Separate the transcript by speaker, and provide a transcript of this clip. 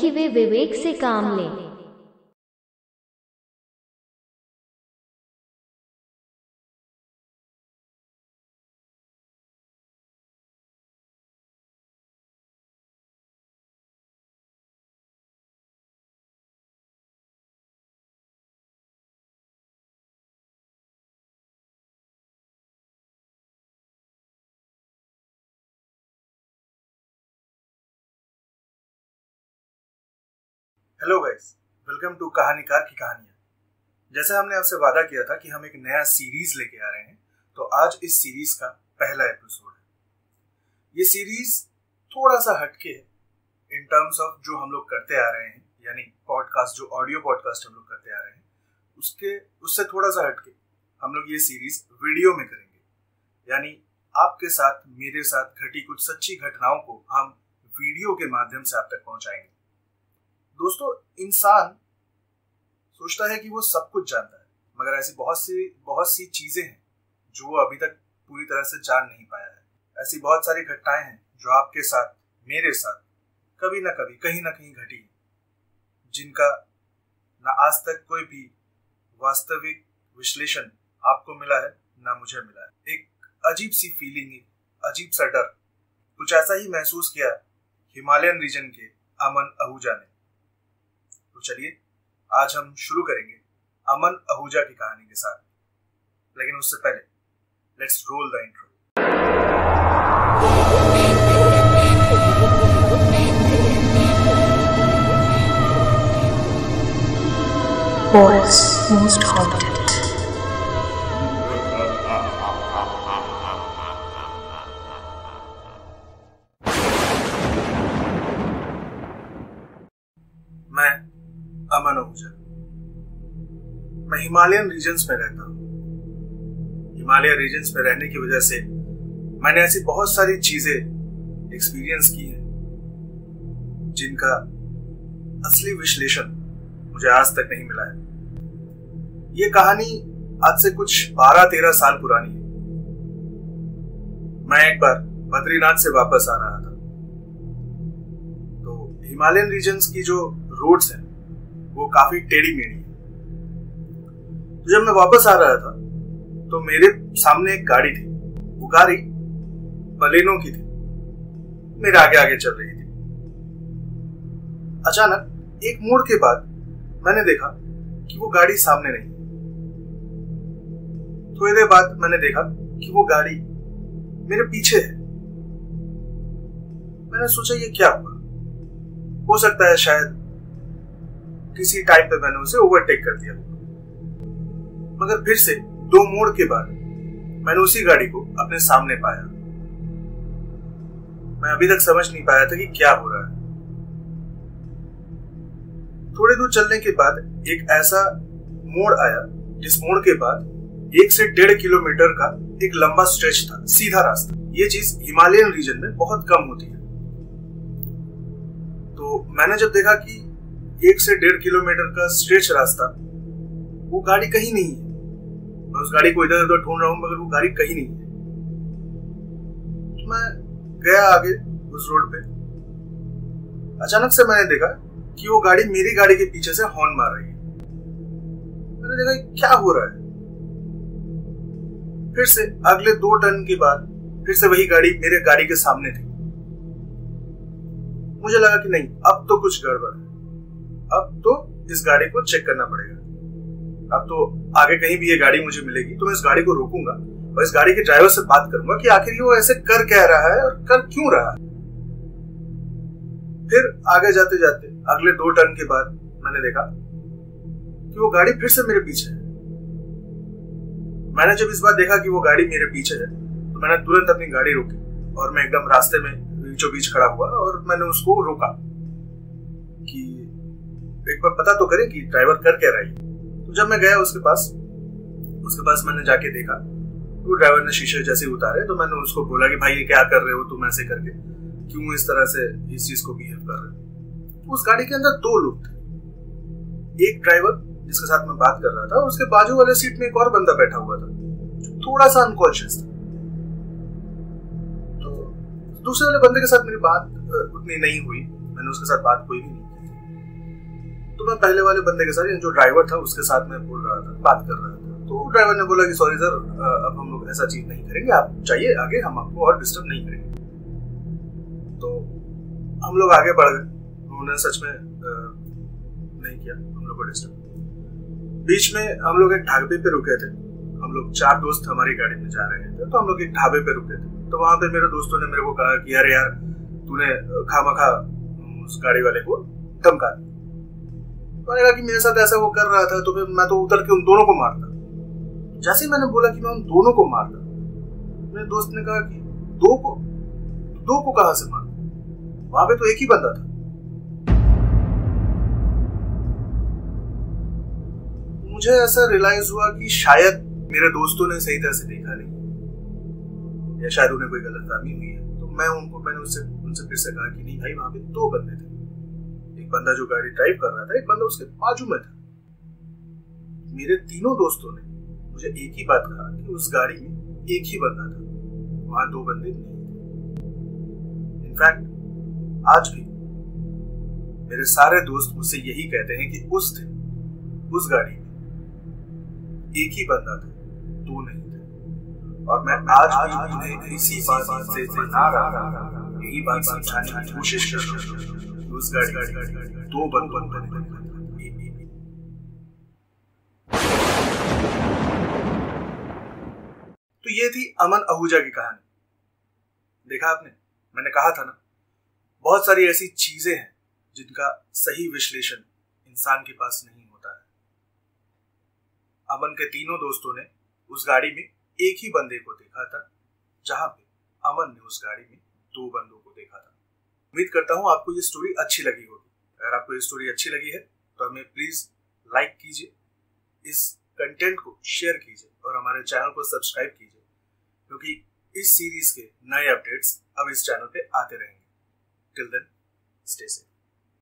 Speaker 1: कि वे विवेक से काम लें।
Speaker 2: हेलो गाइस वेलकम टू कहानीकार की कहानियाँ। जैसे हमने आपसे वादा किया था कि हम एक नया सीरीज़ लेके आ रहे हैं तो आज इस सीरीज़ का पहला एपिसोड है। ये सीरीज़ थोड़ा सा हटके है इन टर्म्स ऑफ़ जो हम लोग करते आ रहे हैं, यानी पॉडकास्ट जो ऑडियो पॉडकास्ट हम लोग करते आ रहे हैं, उसके, उससे थोड़ा सा हटके हम लोग ये सीरीज़ वीडियो में करेंगे। यानी आपके साथ, मेरे साथ घटी कुछ सच्ची घटनाओं को हम वीडियो के माध्यम से आप तक पहुंचाएँगे। दोस्तों, इंसान सोचता है कि वो सब कुछ जानता है, मगर ऐसी बहुत सी बहुत सी चीज़ें हैं जो वो अभी तक पूरी तरह से जान नहीं पाया है। ऐसी बहुत सारी घटनाएँ हैं जो आपके साथ, मेरे साथ, कभी ना कभी, कहीं ना कहीं घटी जिनका ना आज तक कोई भी वास्तविक विश्लेषण आपको मिला है, ना मुझे मिला है। एक अजीब सी फीलिंग अजीब सा डर, कुछ ऐसा ही महसूस किया हिमालयन रीजन के अमन आहूजा ने। चलिए, आज हम शुरू करेंगे अमन आहूजा की कहानी के साथ लेकिन उससे पहले let's roll the intro
Speaker 3: Boys Most Haunted.
Speaker 2: Ahuja मैं हिमालयन रीजन्स में रहता हूँ। हिमालय रीजन्स में रहने की वजह से मैंने ऐसी बहुत सारी चीज़ें एक्सपीरियंस की हैं, जिनका असली विश्लेषण मुझे आज तक नहीं मिला है। ये कहानी आज से कुछ बारह तेरह साल पुरानी है। मैं एक बार बद्रीनाथ से वापस आ रहा था। तो हिमालयन रीजन्स की जो रोड्स हैं वो काफ़ी टेढ़ी मेढ़ी है। तो जब मैं वापस आ रहा था तो मेरे सामने एक गाड़ी थी। वो गाड़ी बलेनों की थी। मेरे आगे आगे चल रही थी। अचानक एक मोड़ के बाद मैंने देखा कि वो गाड़ी सामने नहीं थोड़ी देर बाद मैंने देखा कि वो गाड़ी मेरे पीछे है। मैंने सोचा, ये क्या हुआ? हो सकता है शायद किसी टाइम पे मैंने उसे ओवरटेक कर दिया। मगर फिर से दो मोड़ के बाद मैंने उसी गाड़ी को अपने सामने पाया। मैं अभी तक समझ नहीं पाया था कि क्या हो रहा है। थोड़े दूर चलने के बाद एक ऐसा मोड़ आया, जिस मोड़ के बाद एक से डेढ़ किलोमीटर का एक लंबा स्ट्रेच था, सीधा रास्ता। ये चीज़ हिमालयन रीजन में बहुत कम होती है। तो मैंने जब देखा कि एक से डेढ़ किलोमीटर का स्ट्रेच रास्ता, वो गाड़ी कहीं नहीं है। मैं उस गाड़ी को इधर उधर ढूंढ रहा हूँ, मगर वो गाड़ी कहीं नहीं है। तो मैं गया आगे उस रोड पे। अचानक से मैंने देखा कि वो गाड़ी मेरी गाड़ी के पीछे से हॉर्न मार रही है। मैंने देखा, क्या हो रहा है? फिर से अगले दो टर्न के बाद, फिर से वही गाड़ी मेरे गाड़ी के सामने थी। मुझे लगा कि नहीं, अब तो कुछ गड़बड़ है। अब तो इस गाड़ी को चेक करना पड़ेगा। अब तो आगे कहीं भी ये गाड़ी मुझे मिलेगी तो मैं इस गाड़ी को रोकूँगा और इस गाड़ी के ड्राइवर से बात करूँगा कि आखिर ये वो ऐसे कर क्या रहा है और कर क्यों रहा है। फिर आगे जाते जाते, अगले दो टर्न के बाद मैंने देखा कि वो गाड़ी फिर से मेरे पीछे है। मैंने जब इस बार देखा कि वो गाड़ी मेरे पीछे है तो मैंने तुरंत अपनी गाड़ी रोकी और मैं एकदम रास्ते में बीचों बीच खड़ा हुआ और मैंने उसको रोका कि एक बार पता तो करें कि ड्राइवर कर क्या रही तो जब मैं गया उसके पास उसके पास मैंने जाके देखा तो ड्राइवर ने शीशे जैसे उतारे तो मैंने उसको बोला कि, भाई, ये क्या कर रहे हो तुम ऐसे करके? क्यों इस तरह से इस चीज़ को बिहेव कर रहे हो? तो उस गाड़ी के अंदर दो लोग थे। एक ड्राइवर, जिसके साथ मैं बात कर रहा था, और उसके बाजू वाले सीट में एक और बंदा बैठा हुआ था, जो थोड़ा सा अनकॉन्शियस था। तो दूसरे वाले बंदे के साथ मेरी बात उतनी नहीं हुई। मैंने उसके साथ बात कोई भी नहीं तो मैं पहले वाले बंदे के साथ जो ड्राइवर था, उसके साथ में बोल रहा था, बात कर रहा था। तो ड्राइवर ने बोला कि सॉरी सर अब हम लोग ऐसा चीज़ नहीं करेंगे, आप चाहिए आगे, हम आपको और डिस्टर्ब नहीं करेंगे। तो हम लोग आगे बढ़ गए। उन्होंने सच में नहीं किया, हम लोग को डिस्टर्ब बीच में हम लोग एक ढाबे पे रुके थे। हम लोग चार दोस्त हमारी गाड़ी में जा रहे थे तो हम लोग एक ढाबे पे रुके थे। तो वहाँ पे मेरे दोस्तों ने मेरे को कहा कि यार यार, तूने खामा खा उस गाड़ी वाले को धमका दिया। मैंने कहा कि मेरे साथ ऐसा वो कर रहा था तो फिर मैं तो उतर के उन दोनों को मारता। जैसे मैंने बोला कि मैं उन दोनों को मारता, मेरे दोस्त ने कहा कि दो को दो को कहा से मारता? वहाँ पे तो एक ही बंदा था। मुझे ऐसा रियलाइज़ हुआ कि शायद मेरे दोस्तों ने सही तरह से देखा नहीं। या शायद उन्हें कोई गलत फहमी हुई है। तो मैं उनको, मैंने उससे, उनसे फिर से कहा कि नहीं भाई, वहाँ पे दो बंदे थे। बंदा जो गाड़ी ड्राइव कर रहा था, एक बंदा उसके बाजू में था। मेरे तीनों दोस्तों ने मुझे एक ही बात कहा कि उस गाड़ी में एक ही बंदा था, वहाँ दो बंदे नहीं थे। इनफैक्ट आज भी मेरे सारे दोस्त मुझसे यही कहते हैं कि उस दिन उस गाड़ी में एक ही बंदा था, दो नहीं थे। और मैं आज भी इसी बात से मना रहा यही बात समझाने की कोशिश कर रहा हूँ। उस गाड़ी। दो बंदों, बंदे तो ये थी अमन आहूजा की कहानी। देखा आपने? मैंने कहा था ना, बहुत सारी ऐसी चीज़ें हैं जिनका सही विश्लेषण इंसान के पास नहीं होता है। अमन के तीनों दोस्तों ने उस गाड़ी में एक ही बंदे को देखा था, जहाँ पे अमन ने उस गाड़ी में दो बंदों को देखा था। उम्मीद करता हूँ आपको ये स्टोरी अच्छी लगी होगी। अगर आपको ये स्टोरी अच्छी लगी है तो हमें प्लीज़ लाइक कीजिए, इस कंटेंट को शेयर कीजिए और हमारे चैनल को सब्सक्राइब कीजिए, क्योंकि इस सीरीज़ के नए अपडेट्स अब इस चैनल पे आते रहेंगे। Till then stay safe